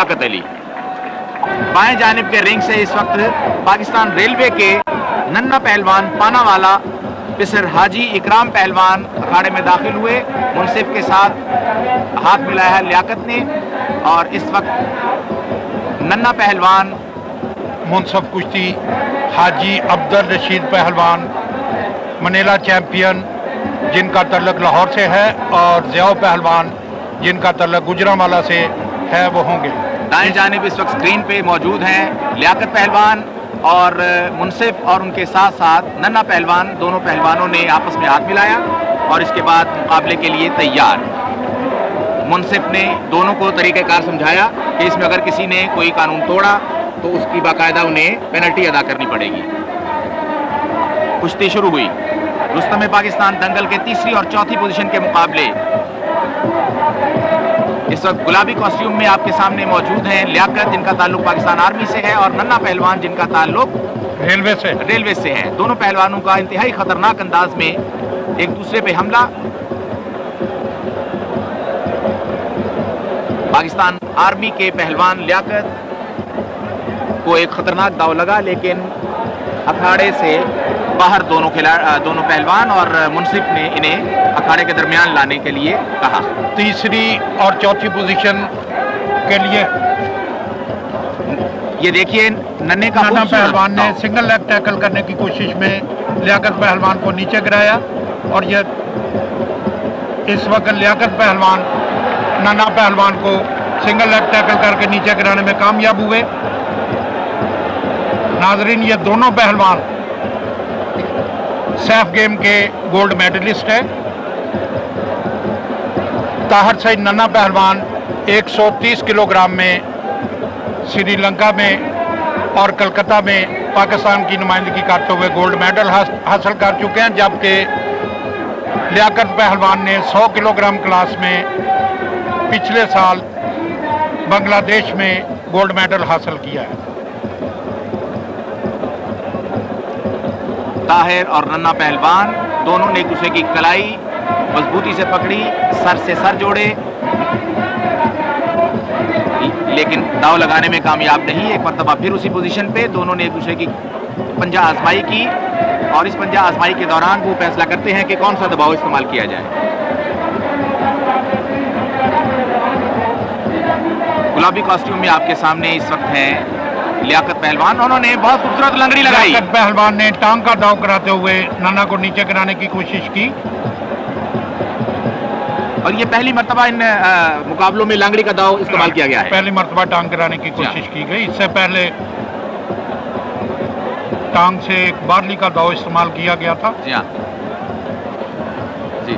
लियाकत अली बाएँ जानिब के रिंग से इस वक्त पाकिस्तान रेलवे के नन्ना पहलवान पानावाला पिसर हाजी इकराम पहलवान अखाड़े में दाखिल हुए। मुनसिफ के साथ हाथ मिलाया है लियाकत ने और इस वक्त नन्ना पहलवान मुनसफ कुश्ती हाजी अब्दुल रशीद पहलवान मनीला चैंपियन, जिनका तलक लाहौर से है और ज़ियाओ पहलवान, जिनका तलक गुजरावाला से है, वो होंगे। दाएँ जानिब इस वक्त स्क्रीन पे मौजूद हैं लियाकत पहलवान और मुनसिफ और उनके साथ साथ नन्ना पहलवान, दोनों पहलवानों ने आपस में हाथ मिलाया और इसके बाद मुकाबले के लिए तैयार। मुनसिफ ने दोनों को तरीक़ाकार समझाया कि इसमें अगर किसी ने कोई कानून तोड़ा तो उसकी बाकायदा उन्हें पेनल्टी अदा करनी पड़ेगी। कुश्ती शुरू हुई। रुस्तम पाकिस्तान दंगल के तीसरी और चौथी पोजीशन के मुकाबले। इस वक्त गुलाबी कॉस्ट्यूम में आपके सामने मौजूद हैं लियाकत जिनका ताल्लुक पाकिस्तान आर्मी से है और नन्ना पहलवान जिनका ताल्लुक रेलवे से। रेलवे से है। दोनों पहलवानों का इंतहाई खतरनाक अंदाज में एक दूसरे पे हमला। पाकिस्तान आर्मी के पहलवान लियाकत को एक खतरनाक दाव लगा लेकिन अखाड़े से बाहर दोनों खिला दोनों पहलवान और मुनसिफ ने इन्हें अखाड़े के दरमियान लाने के लिए कहा। तीसरी और चौथी पोजीशन के लिए। ये देखिए नन्हे का पहलवान ने सिंगल लेग टैकल करने की कोशिश में लियाकत पहलवान को नीचे गिराया और ये इस वक्त लियाकत पहलवान नन्ना पहलवान को सिंगल लेग टैकल करके नीचे गिराने में कामयाब हुए। नाजरीन ये दोनों पहलवान सैफ गेम के गोल्ड मेडलिस्ट है। ताहर सईद नन्ना पहलवान 130 किलोग्राम में श्रीलंका में और कलकत्ता में पाकिस्तान की नुमाइंदगी करते हुए गोल्ड मेडल हासिल कर चुके हैं, जबकि लियाकत पहलवान ने 100 किलोग्राम क्लास में पिछले साल बांग्लादेश में गोल्ड मेडल हासिल किया है। ताहिर और नन्ना पहलवान दोनों ने एक दूसरे की कलाई मजबूती से पकड़ी, सर से सर जोड़े। लेकिन दाव लगाने में कामयाब नहीं, एक मरतबा फिर उसी पोजीशन पे दोनों ने एक दूसरे की पंजा आजमाई की और इस पंजा आजमाई के दौरान वो फैसला करते हैं कि कौन सा दबाव इस्तेमाल किया जाए। गुलाबी कॉस्ट्यूम में आपके सामने इस वक्त हैं। लियाकत पहलवान उन्होंने बहुत खूबसूरत लंगड़ी लगाई। पहलवान ने टांग का दाव कराते हुए नाना को नीचे गिराने की कोशिश की। और ये पहली मरतबा इन आ, मुकाबलों में लंगड़ी का दाव इस्तेमाल किया गया है। पहली मरतबा टांग गिराने की कोशिश की गई। इससे पहले टांग से एक बारली का दाव इस्तेमाल किया गया था। जी हाँ। जी।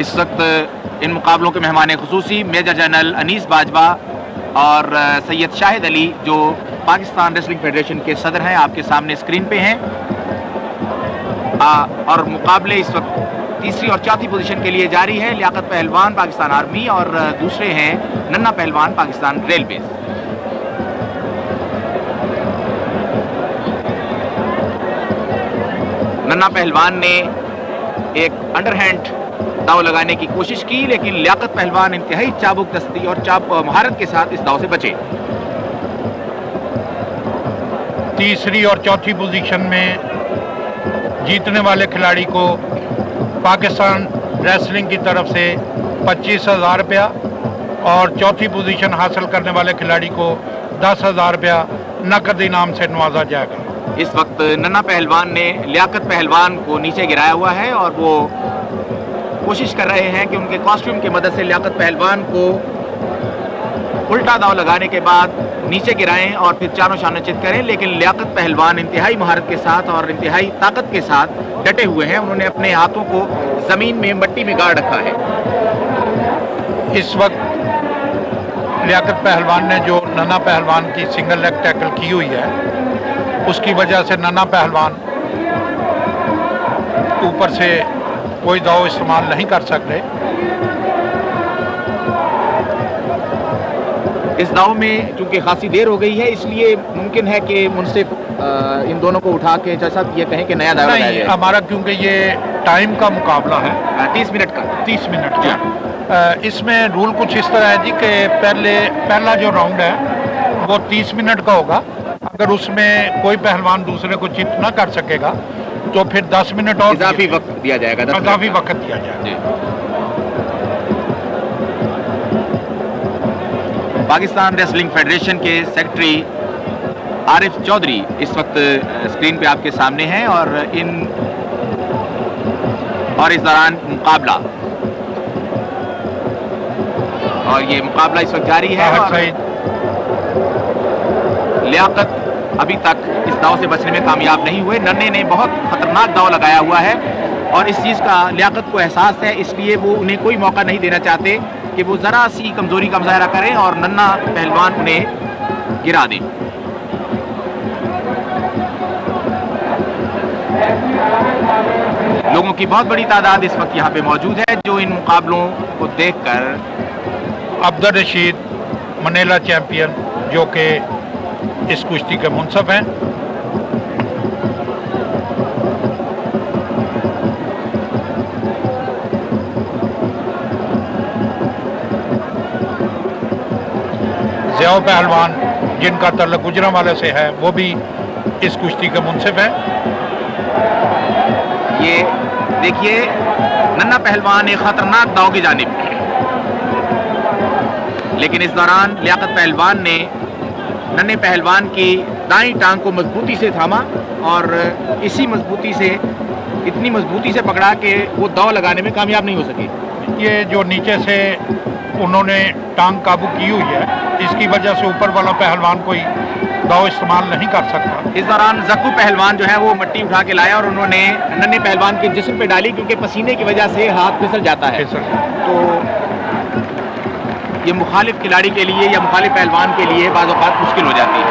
इस वक्त इन मुकाबलों के मेहमान खसूसी मेजर जनरल अनीस बाजवा और सैयद शाहिद अली, जो पाकिस्तान रेसलिंग फेडरेशन के सदर हैं, आपके सामने स्क्रीन पे हैं। और मुकाबले इस वक्त तीसरी और चौथी पोजीशन के लिए जारी है, लियाकत पहलवान, पाकिस्तान आर्मी, और दूसरे हैं नन्ना पहलवान, पाकिस्तान रेलवे नन्ना पहलवान ने एक अंडरहैंड दाव लगाने की कोशिश की लेकिन लियाकत पहलवान इंतहाई चाबुक दस्ती और चाब महारत के साथ इस दाव से बचे। तीसरी और चौथी पोजीशन में जीतने वाले खिलाड़ी को पाकिस्तान रेसलिंग की तरफ़ से पच्चीस हज़ार रुपया और चौथी पोजीशन हासिल करने वाले खिलाड़ी को दस हज़ार रुपया नकद इनाम से नवाजा जाएगा। इस वक्त नन्ना पहलवान ने लियाकत पहलवान को नीचे गिराया हुआ है और वो कोशिश कर रहे हैं कि उनके कॉस्ट्यूम की मदद से लियाकत पहलवान को उल्टा दाव लगाने के बाद नीचे गिराएँ और फिर चारों शानचित करें, लेकिन लियाकत पहलवान इंतहाई महारत के साथ और इंतहाई ताकत के साथ डटे हुए हैं। उन्होंने अपने हाथों को ज़मीन में मट्टी में गाड़ रखा है। इस वक्त लियाकत पहलवान ने जो नन्ना पहलवान की सिंगल लेग टैकल की हुई है, उसकी वजह से नन्ना पहलवान ऊपर से कोई दाव इस्तेमाल नहीं कर सकते। इस दाव में चूँकि खासी देर हो गई है इसलिए मुमकिन है कि मुनसिफ इन दोनों को उठा के जैसा ये कहें कि नया दावा नहीं हमारा क्योंकि ये टाइम का मुकाबला है। तीस मिनट का। तीस मिनट का। इसमें रूल कुछ इस तरह है जी कि पहले पहला जो राउंड है वो 30 मिनट का होगा। अगर उसमें कोई पहलवान दूसरे को चित ना कर सकेगा तो फिर 10 मिनट और इजाफी वक्त दिया जाएगा इजाफी वक्त दिया जाएगा। पाकिस्तान रेसलिंग फेडरेशन के सेक्रेटरी आरिफ चौधरी इस वक्त स्क्रीन पे आपके सामने हैं और इन और इस दौरान मुकाबला। और ये मुकाबला इस वक्त जारी है और लियाकत अभी तक इस दाव से बचने में कामयाब नहीं हुए। नन्हे ने बहुत खतरनाक दाव लगाया हुआ है और इस चीज़ का लियाकत को एहसास है। इसलिए वो उन्हें कोई मौका नहीं देना चाहते कि वो ज़रा सी कमज़ोरी का मुजाहरा करें और नन्ना पहलवान उन्हें गिरा दें। लोगों की बहुत बड़ी तादाद इस वक्त यहाँ पे मौजूद है, जो इन मुकाबलों को देखकर अब्दुल रशीद मनेला चैंपियन, जो कि इस कुश्ती के मुनसब हैं ज़िया पहलवान जिनका तल्लक गुजरा वाले से है, वो भी इस कुश्ती के मुनसिफ हैं ये देखिए, नन्ना पहलवान एक खतरनाक दाव की जानिब। लेकिन इस दौरान लियाकत पहलवान ने नन्हे पहलवान की दाई टांग को मजबूती से थामा और इसी मजबूती से इतनी मजबूती से पकड़ा कि वो दाव लगाने में कामयाब नहीं हो सके। ये जो नीचे से उन्होंने टांग काबू की हुई है इसकी वजह से ऊपर वाला पहलवान कोई दाव इस्तेमाल नहीं कर सकता। इस दौरान जक्कू पहलवान जो है वो मट्टी उठा के लाया और उन्होंने नन्हे पहलवान के जिसम पे डाली क्योंकि पसीने की वजह से हाथ फिसल जाता है। फिसल तो ये मुखालिफ खिलाड़ी के लिए या मुखालिफ पहलवान के लिए बाज़ अवत मुश्किल हो जाती है।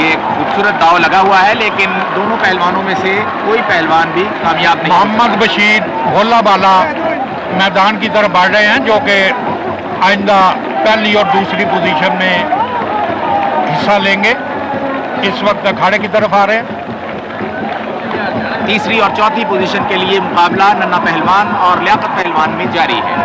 ये खूबसूरत दाव लगा हुआ है, लेकिन दोनों पहलवानों में से कोई पहलवान भी कामयाब नहीं। मोहम्मद बशीर भोला बाला मैदान की तरफ़ बढ़ रहे हैं, जो कि आइंदा पहली और दूसरी पोजीशन में हिस्सा लेंगे। इस वक्त अखाड़े की तरफ़ आ रहे हैं। तीसरी और चौथी पोजीशन के लिए मुकाबला नन्ना पहलवान और लियाकत पहलवान में जारी है।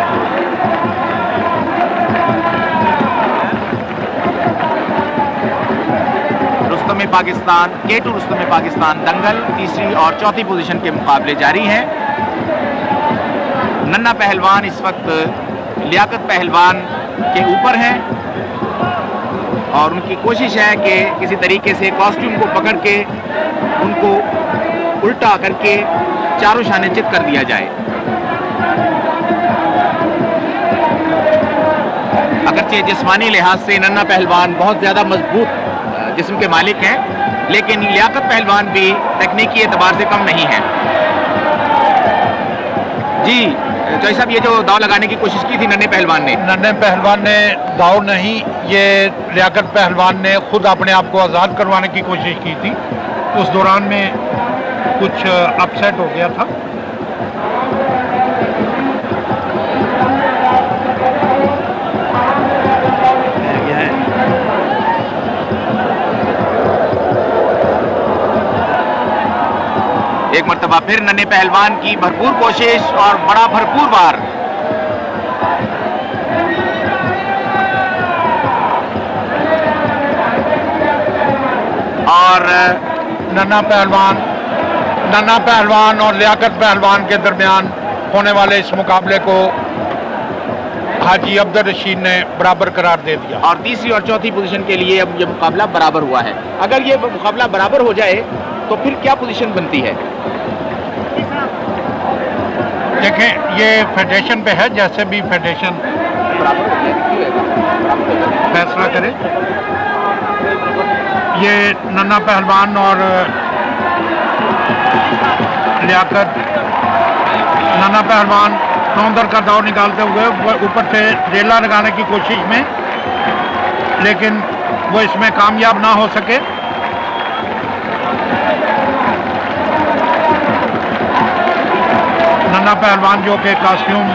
रुस्तम पाकिस्तान के टू रुस्तम पाकिस्तान दंगल तीसरी और चौथी पोजीशन के मुकाबले जारी हैं। नन्ना पहलवान इस वक्त लियाकत पहलवान के ऊपर हैं और उनकी कोशिश है कि किसी तरीके से कॉस्ट्यूम को पकड़ के उनको उल्टा करके चारों शाने चित कर दिया जाए। अगरचे जिस्मानी लिहाज से नन्ना पहलवान बहुत ज़्यादा मज़बूत जिस्म के मालिक हैं, लेकिन लियाकत पहलवान भी तकनीकी एतबार से कम नहीं है। जी चौधरी साहब, ये जो दाव लगाने की कोशिश की थी नन्हे पहलवान ने? नन्हे पहलवान ने दाव नहीं, ये लियाकत पहलवान ने खुद अपने आप को आज़ाद करवाने की कोशिश की थी। उस दौरान में कुछ अपसेट हो गया था। एक मरतबा फिर नन्हे पहलवान की भरपूर कोशिश और बड़ा भरपूर वार। और नन्ना पहलवान नन्ना पहलवान और लियाकत पहलवान के दरमियान होने वाले इस मुकाबले को हाजी अब्दुल रशीद ने बराबर करार दे दिया। और तीसरी और चौथी पोजीशन के लिए अब ये मुकाबला बराबर हुआ है। अगर ये मुकाबला बराबर हो जाए तो फिर क्या पोजीशन बनती है? देखें ये फेडरेशन पे है जैसे भी फेडरेशन फैसला करे। ये नन्ना पहलवान और लियाकत, नाना पहलवान सौंदर का दौर निकालते हुए ऊपर से रेला लगाने की कोशिश में, लेकिन वो इसमें कामयाब ना हो सके। नन्ना पहलवान जो के कास्ट्यूम